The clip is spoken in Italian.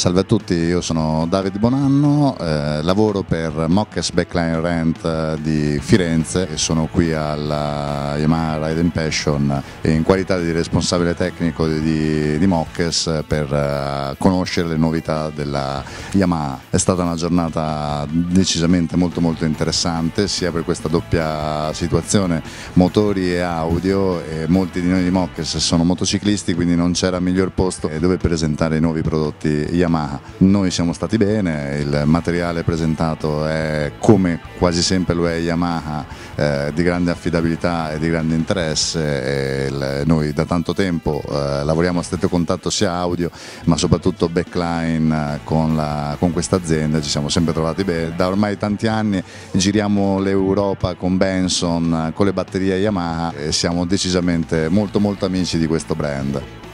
Salve a tutti, io sono Davide Bonanno, eh, lavoro per Mockes Backline Rent eh, di Firenze e sono qui alla Yamaha Ride Passion in qualità di responsabile tecnico di, di Mockes per eh, conoscere le novità della Yamaha. È stata una giornata decisamente molto molto interessante sia per questa doppia situazione motori e audio e molti di noi di Mockes sono motociclisti quindi non c'era miglior posto dove presentare i nuovi prodotti Yamaha. Noi siamo stati bene, il materiale presentato è come quasi sempre lo è Yamaha, eh, di grande affidabilità e di grande interesse. Il, noi da tanto tempo eh, lavoriamo a stretto contatto sia audio ma soprattutto backline eh, con, con questa azienda, ci siamo sempre trovati bene. Da ormai tanti anni giriamo l'Europa con Benson, con le batterie Yamaha e siamo decisamente molto molto amici di questo brand.